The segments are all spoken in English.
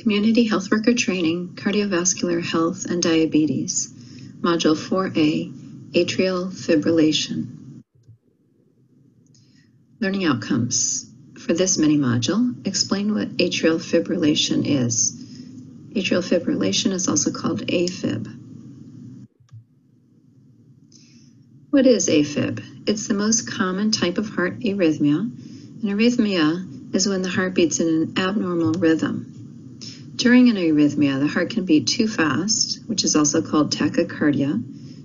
Community Health Worker Training, Cardiovascular Health and Diabetes, Module 4A, Atrial Fibrillation. Learning Outcomes. For this mini module, explain what atrial fibrillation is. Atrial fibrillation is also called AFib. What is AFib? It's the most common type of heart arrhythmia. An arrhythmia is when the heart beats in an abnormal rhythm. During an arrhythmia, the heart can beat too fast, which is also called tachycardia,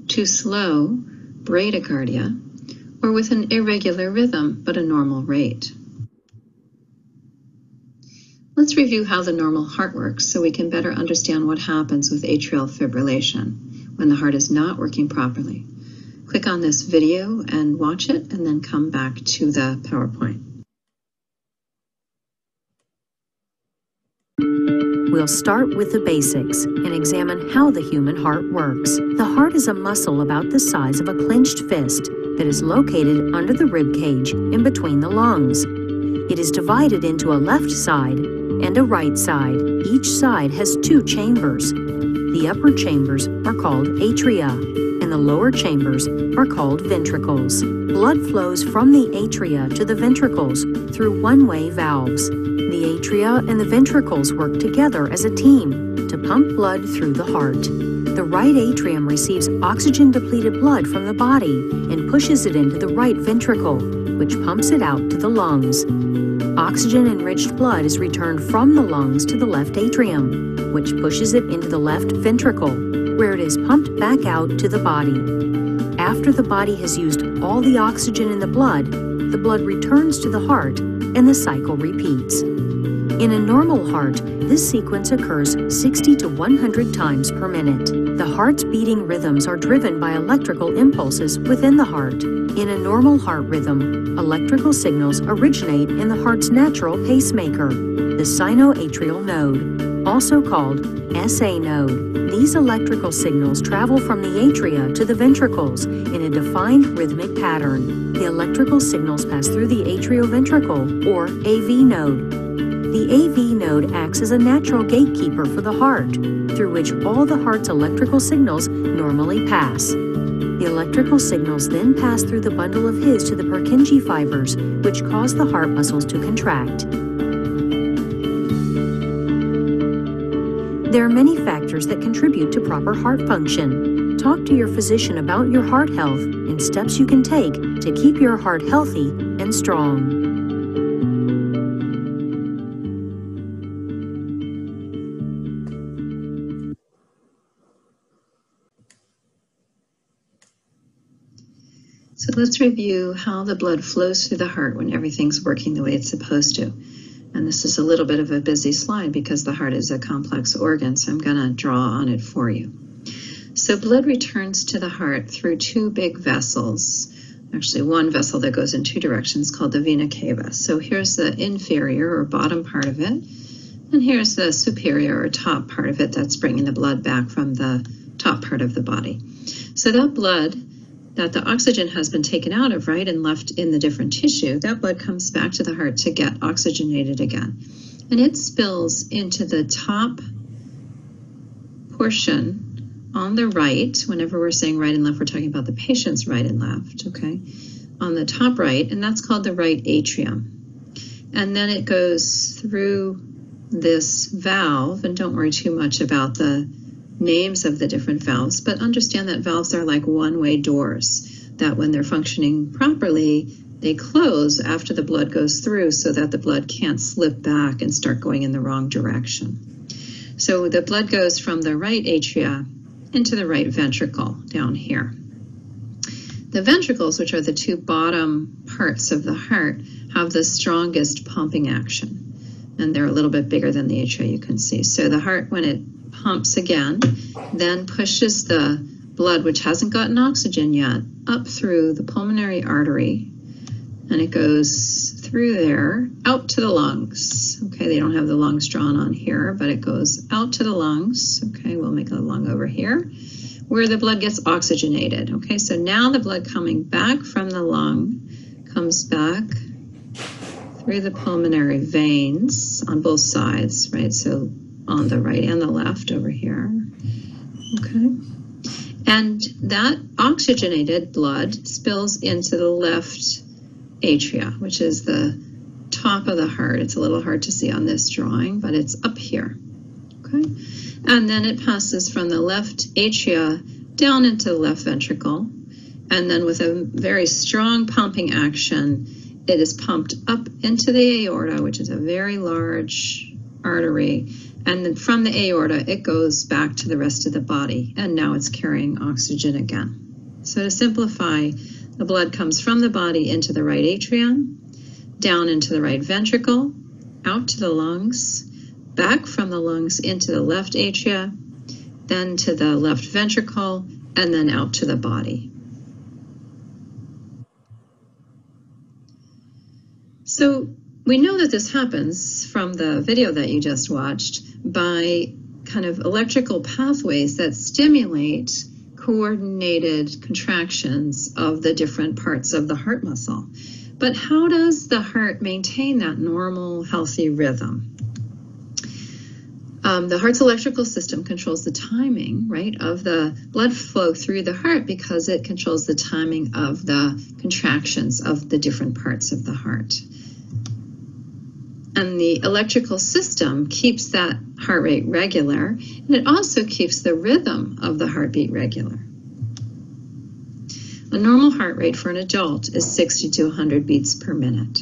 too slow, bradycardia, or with an irregular rhythm but a normal rate. Let's review how the normal heart works so we can better understand what happens with atrial fibrillation when the heart is not working properly click on this video and watch it and then come back to the PowerPoint. We'll start with the basics and examine how the human heart works. The heart is a muscle about the size of a clenched fist that is located under the rib cage in between the lungs. It is divided into a left side and a right side. Each side has two chambers. The upper chambers are called atria the lower chambers are called ventricles. Blood flows from the atria to the ventricles through one-way valves. The atria and the ventricles work together as a team to pump blood through the heart. The right atrium receives oxygen-depleted blood from the body and pushes it into the right ventricle, which pumps it out to the lungs. Oxygen-enriched blood is returned from the lungs to the left atrium, which pushes it into the left ventricle, where it is pumped back out to the body. After the body has used all the oxygen in the blood, the blood returns to the heart and the cycle repeats. In a normal heart, this sequence occurs 60 to 100 times per minute. The heart's beating rhythms are driven by electrical impulses within the heart. In a normal heart rhythm, electrical signals originate in the heart's natural pacemaker, the sinoatrial node, also called SA node. These electrical signals travel from the atria to the ventricles in a defined rhythmic pattern. The electrical signals pass through the atrioventricular, or AV node. The AV node acts as a natural gatekeeper for the heart, through which all the heart's electrical signals normally pass. The electrical signals then pass through the bundle of His to the Purkinje fibers, which cause the heart muscles to contract. There are many factors that contribute to proper heart function. Talk to your physician about your heart health and steps you can take to keep your heart healthy and strong. So let's review how the blood flows through the heart when everything's working the way it's supposed to. And this is a little bit of a busy slide because the heart is a complex organ, so I'm going to draw on it for you. So blood returns to the heart through two big vessels. Actually, one vessel that goes in two directions called the vena cava. So here's the inferior or bottom part of it, and here's the superior or top part of it that's bringing the blood back from the top part of the body. So that blood that the oxygen has been taken out of, right, and left in the different tissue, that blood comes back to the heart to get oxygenated again. And it spills into the top portion on the right. Whenever we're saying right and left, we're talking about the patient's right and left, okay? On the top right, and that's called the right atrium. And then it goes through this valve, and don't worry too much about the names of the different valves, but understand that valves are like one-way doors, that when they're functioning properly, they close after the blood goes through so that the blood can't slip back and start going in the wrong direction. So the blood goes from the right atria into the right ventricle down here. The ventricles, which are the two bottom parts of the heart, have the strongest pumping action. And they're a little bit bigger than the atria, you can see. So the heart, when it pumps again, then pushes the blood, which hasn't gotten oxygen yet, up through the pulmonary artery. And it goes through there out to the lungs. Okay, they don't have the lungs drawn on here, but it goes out to the lungs. Okay, we'll make a lung over here where the blood gets oxygenated. Okay, so now the blood coming back from the lung comes back through the pulmonary veins on both sides, right? So on the right and the left over here. Okay. And that oxygenated blood spills into the left atria, which is the top of the heart. It's a little hard to see on this drawing, but it's up here. Okay. And then it passes from the left atria down into the left ventricle. And then with a very strong pumping action, it is pumped up into the aorta, which is a very large artery. And then from the aorta, it goes back to the rest of the body. And now it's carrying oxygen again. So to simplify, the blood comes from the body into the right atrium, down into the right ventricle, out to the lungs, back from the lungs into the left atria, then to the left ventricle, and then out to the body. So we know that this happens from the video that you just watched by kind of electrical pathways that stimulate coordinated contractions of the different parts of the heart muscle. But how does the heart maintain that normal, healthy rhythm? Um, the heart's electrical system controls the timing, right, of the blood flow through the heart because it controls the timing of the contractions of the different parts of the heart. And the electrical system keeps that heart rate regular, and it also keeps the rhythm of the heartbeat regular. A normal heart rate for an adult is 60 to 100 beats per minute.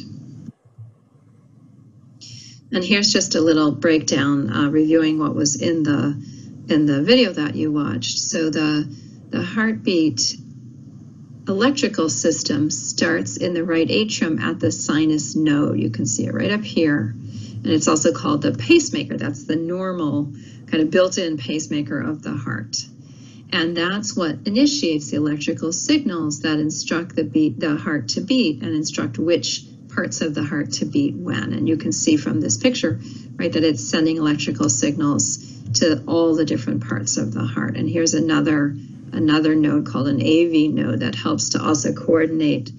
And here's just a little breakdown uh, reviewing what was in the in the video that you watched. So the the heartbeat electrical system starts in the right atrium at the sinus node. You can see it right up here. And it's also called the pacemaker. That's the normal kind of built-in pacemaker of the heart. And that's what initiates the electrical signals that instruct the beat the heart to beat and instruct which parts of the heart to beat when. And you can see from this picture, right, that it's sending electrical signals to all the different parts of the heart. And here's another another node called an AV node that helps to also coordinate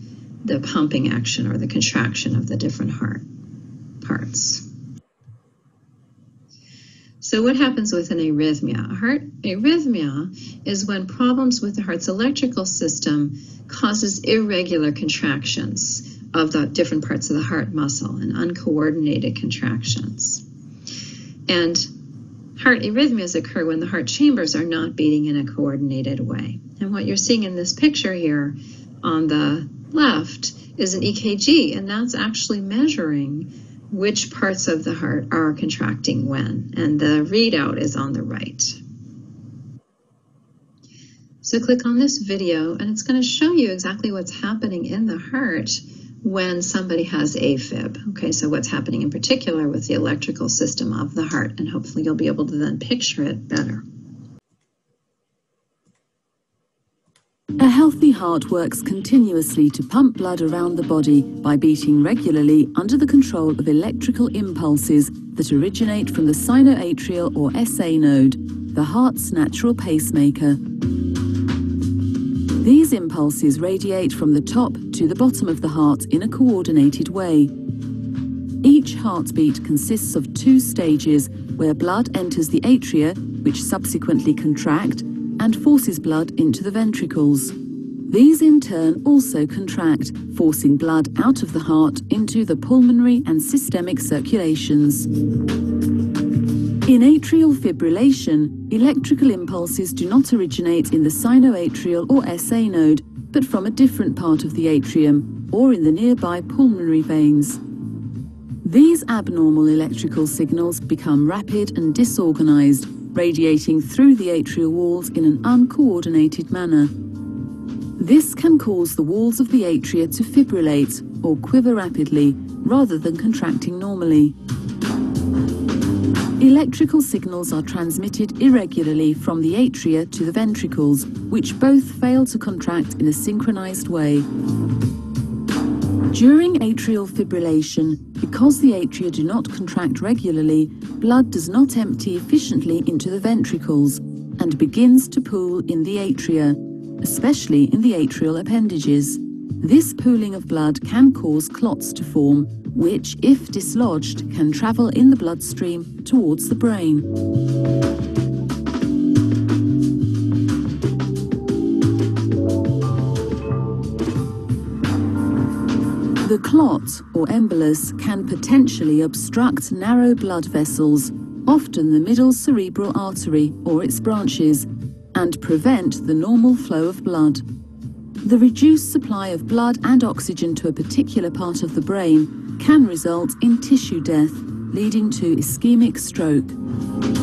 the pumping action or the contraction of the different heart parts. So what happens with an arrhythmia? A heart arrhythmia is when problems with the heart's electrical system causes irregular contractions of the different parts of the heart muscle and uncoordinated contractions. And heart arrhythmias occur when the heart chambers are not beating in a coordinated way. And what you're seeing in this picture here on the left is an EKG, and that's actually measuring which parts of the heart are contracting when. And the readout is on the right. So click on this video, and it's going to show you exactly what's happening in the heart when somebody has AFib. Okay, so what's happening in particular with the electrical system of the heart, and hopefully you'll be able to then picture it better. A healthy heart works continuously to pump blood around the body by beating regularly under the control of electrical impulses that originate from the sinoatrial or SA node, the heart's natural pacemaker. These impulses radiate from the top to the bottom of the heart in a coordinated way. Each heartbeat consists of two stages where blood enters the atria, which subsequently contract, and forces blood into the ventricles. These in turn also contract, forcing blood out of the heart into the pulmonary and systemic circulations. In atrial fibrillation, electrical impulses do not originate in the sinoatrial or SA node, but from a different part of the atrium or in the nearby pulmonary veins. These abnormal electrical signals become rapid and disorganized, radiating through the atrial walls in an uncoordinated manner. This can cause the walls of the atria to fibrillate or quiver rapidly rather than contracting normally. Electrical signals are transmitted irregularly from the atria to the ventricles, which both fail to contract in a synchronized way. During atrial fibrillation, because the atria do not contract regularly, blood does not empty efficiently into the ventricles and begins to pool in the atria, especially in the atrial appendages. This pooling of blood can cause clots to form, which, if dislodged, can travel in the bloodstream towards the brain. The clot, or embolus, can potentially obstruct narrow blood vessels, often the middle cerebral artery or its branches, and prevent the normal flow of blood. The reduced supply of blood and oxygen to a particular part of the brain can result in tissue death, leading to ischemic stroke.